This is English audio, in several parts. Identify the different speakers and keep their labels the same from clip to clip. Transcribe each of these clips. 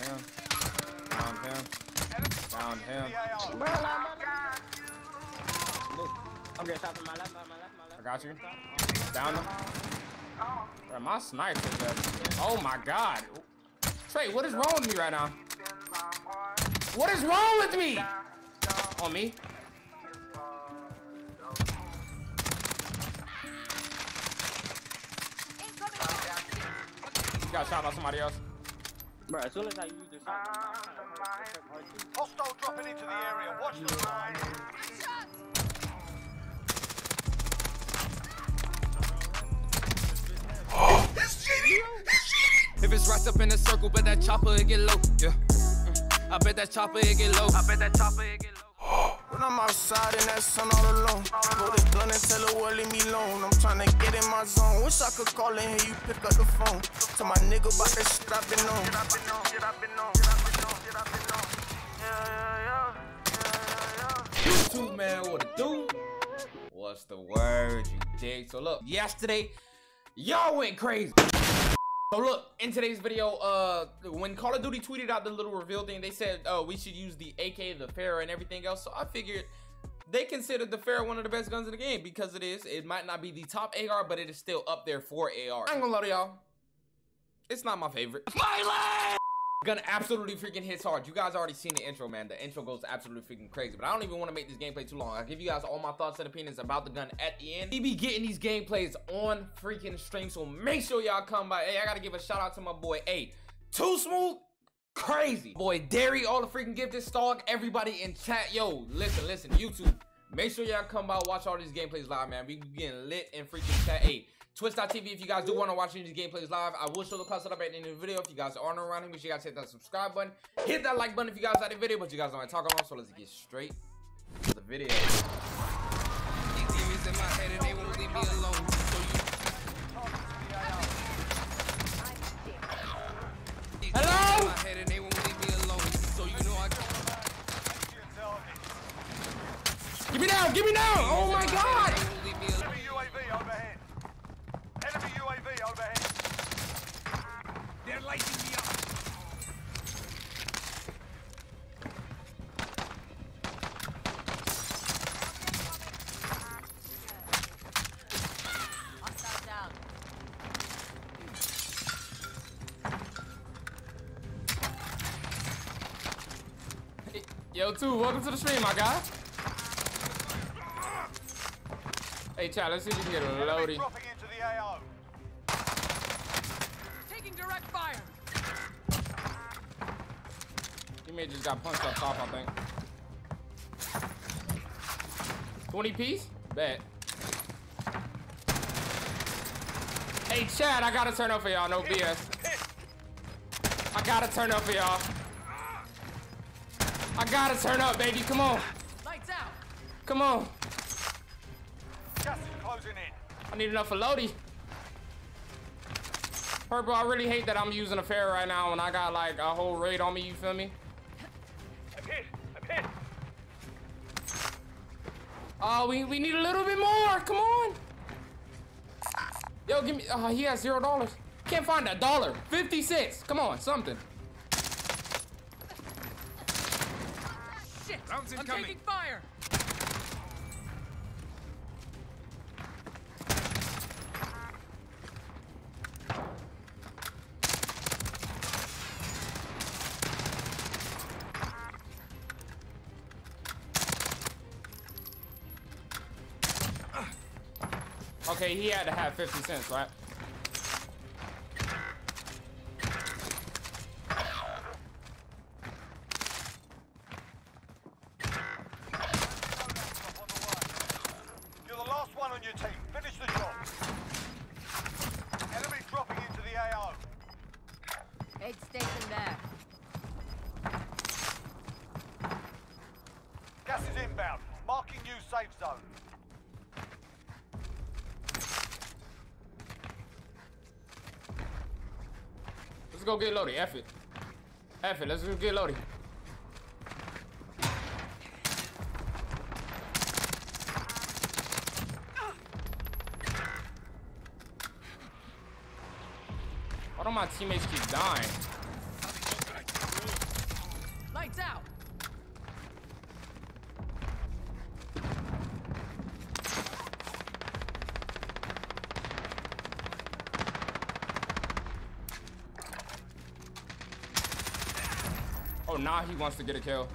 Speaker 1: him. Found him. Found him.
Speaker 2: I'm getting shot from my left, my left, my left.
Speaker 1: I got you. Down him. Bro, my sniper just. Oh my god. Trey, what is wrong with me right now? What is wrong with me? On me? Got shot by somebody else.
Speaker 2: Bro, as soon as I use the shot,
Speaker 3: Hostile dropping into the area. Watch the line.
Speaker 4: If it's wrapped up in a circle, bet that chopper it get low. Yeah. Mm. I bet that chopper it get low. I bet that chopper it get low.
Speaker 5: I'm outside in that sun all alone, hold a gun and tell her, well, leave me alone. I'm trying to get in my zone. Wish I could call in here, you pick up the phone. To my nigga about that shit I've been on.
Speaker 1: YouTube man, what it do? What's the word, you dig? So look, yesterday, y'all went crazy. So look, in today's video, uh, when Call of Duty tweeted out the little reveal thing, they said, uh, we should use the AK, the FARA, and everything else. So I figured they considered the FARA one of the best guns in the game because it is. It might not be the top AR, but it is still up there for AR. I ain't gonna lie to y'all. It's not my favorite. Gun absolutely freaking hits hard. You guys already seen the intro, man. The intro goes absolutely freaking crazy. But I don't even want to make this gameplay too long. I'll give you guys all my thoughts and opinions about the gun at the end. We be getting these gameplays on freaking stream, so make sure y'all come by. Hey, I gotta give a shout out to my boy. Hey, Too Smooth, crazy. Boy, Derry, all the freaking gifted stock, everybody in chat. Yo, listen, listen, YouTube. Make sure y'all come by, watch all these gameplays live, man. We be getting lit and freaking chat. Hey, Twitch.tv if you guys do want to watch any of these gameplays live. I will show the class up at the end of the video. If you guys aren't around here, make sure you guys hit that subscribe button. Hit that like button if you guys like the video, but you guys don't want to talk about so let's get straight to the video.
Speaker 4: These demons in my head and they won't leave me alone. So you.
Speaker 1: Hello?
Speaker 4: In my head and they won't leave me alone. So you know I.
Speaker 1: Give me down, give me down! Oh my god! Two, welcome to the stream, my guy. Hey, Chad, let's see if you can get a
Speaker 3: Enemy
Speaker 1: loading.
Speaker 3: dropping into the AO.
Speaker 6: Taking direct fire.
Speaker 1: He may just got punched up top, I think. 20 piece? Bet. Hey, Chad, I gotta turn up for y'all, no BS. I gotta turn up for y'all. I gotta turn up, baby, come on.
Speaker 6: Lights out.
Speaker 1: Come on.
Speaker 3: Gas is closing in.
Speaker 1: I need enough for Lodi. Purple, I really hate that I'm using a fair right now when I got like a whole raid on me, you feel me?
Speaker 3: I'm hit. I'm hit.
Speaker 1: Oh, we, we need a little bit more. Come on. Yo, give me. Uh, he has zero dollars. Can't find a dollar. 50 cents. Come on, something.
Speaker 6: Shit.
Speaker 4: Rounds
Speaker 6: I'm taking fire.
Speaker 1: Okay, he had to have 50 cents, right?
Speaker 3: Safe zone.
Speaker 1: Let's go get loaded. F it. F it. Let's go get loaded. Why don't my teammates keep dying?
Speaker 6: Lights out.
Speaker 1: Oh, now he wants to get a kill.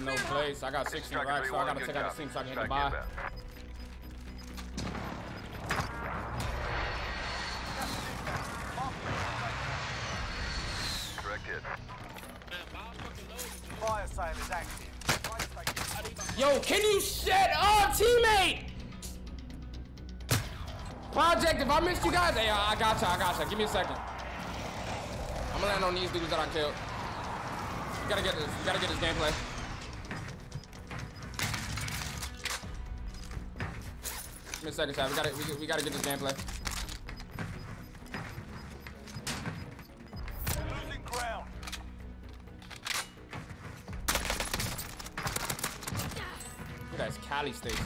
Speaker 6: Marked.
Speaker 1: I have no place. I got 16 racks, so I gotta take out the sink so I can get the buy.
Speaker 3: Correct hit. Fire sale is active. Fire station-
Speaker 1: Yo, can you shut up, teammate? Project, if I missed you guys, hey, I gotcha, I got gotcha. Give me a second. I'm gonna land on these dudes that I killed. You gotta get this. You gotta get this gameplay. Me second, Chad. We gotta, we, we gotta get this gameplay.
Speaker 3: Losing ground.
Speaker 1: Look at Cali State.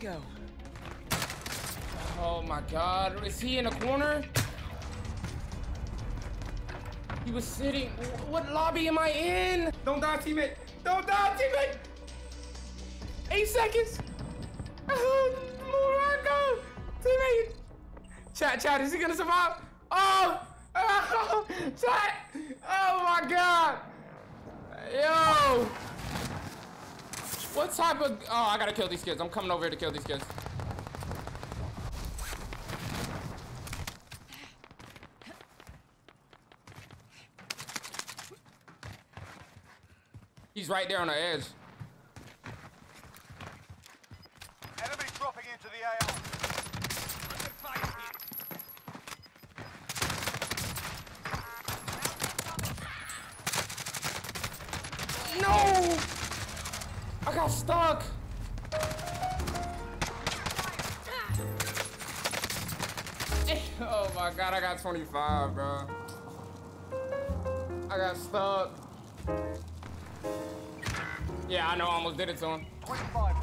Speaker 6: Go.
Speaker 1: Oh my god, is he in a corner? He was sitting. What lobby am I in? Don't die, teammate. Don't die, teammate. Eight seconds. Morocco, teammate. Chat, chat, is he gonna survive? Oh, oh, chat. Oh my god. Yo. What type of? Oh, I gotta kill these kids. I'm coming over here to kill these kids. He's right there on the edge.
Speaker 3: Enemy dropping into the AO.
Speaker 1: No! I got stuck. Oh my god, I got 25, bro. I got stuck. Yeah, I know I almost did it to him.
Speaker 3: 25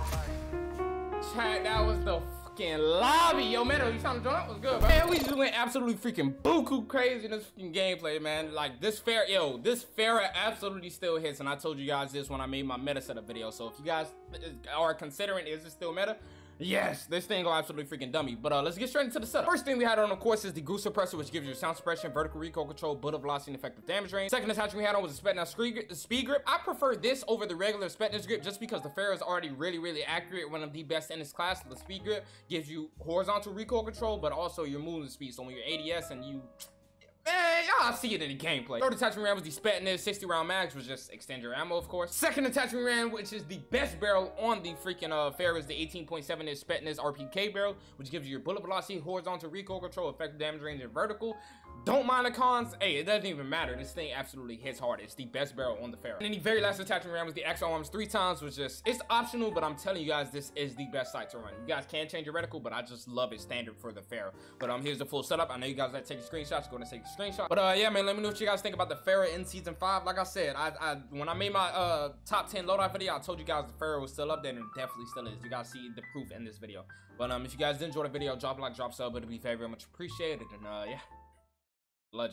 Speaker 3: remain.
Speaker 1: Chat, that was the fucking lobby. Yo, man, you trying to join up? What's good, bro? Man, we just went absolutely freaking buku crazy in this fucking gameplay, man. Like, this fair, yo, this FARA absolutely still hits, and I told you guys this when I made my meta setup video. So if you guys are considering, is it still meta? Yes, this thing go absolutely freaking dummy. But uh, let's get straight into the setup. First thing we had on, of course, is the goose suppressor, which gives you sound suppression, vertical recoil control, bullet velocity, and effective damage range. Second attachment we had on was the Spetsnaz scree- speed grip. I prefer this over the regular Spetsnaz grip just because the FARA is already really, really accurate. One of the best in its class. The speed grip gives you horizontal recoil control, but also your movement speed. So when you're ADS and you Man, y'all see it in the gameplay. Third attachment round was the Spetsnaz 60 round mags, was just extend your ammo, of course. Second attachment round, which is the best barrel on the freaking uh fair, is the 18.7 inch Spetsnaz RPK barrel, which gives you your bullet velocity, horizontal recoil control, effective damage range, and vertical. Don't mind the cons. Hey, it doesn't even matter. This thing absolutely hits hard. It's the best barrel on the fair. And the very last attachment round was the Axial Arms three times, which just, it's optional, but I'm telling you guys, this is the best sight to run. You guys can change your reticle, but I just love it standard for the fair. But um, here's the full setup. I know you guys like taking screenshots. Go and take a screenshot. But uh, yeah, man, let me know what you guys think about the FARA in season five. Like I said, I, I when I made my uh top 10 loadout video, I told you guys the FARA was still up there, and it definitely still is. You guys see the proof in this video. But um, if you guys did enjoy the video, drop a like, drop sub, it'd be very, very much appreciated. And uh, yeah.